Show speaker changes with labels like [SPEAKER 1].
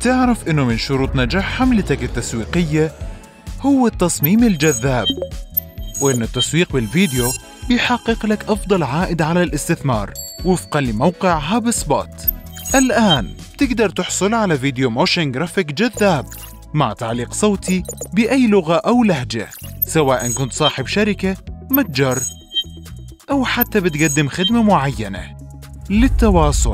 [SPEAKER 1] تعرف إنه من شروط نجاح حملتك التسويقية هو التصميم الجذاب وإن التسويق بالفيديو بيحقق لك أفضل عائد على الاستثمار وفقا لموقع HubSpot الآن تقدر تحصل على فيديو motion graphic جذاب مع تعليق صوتي بأي لغة أو لهجة سواء كنت صاحب شركة متجر أو حتى بتقدم خدمة معينة. للتواصل.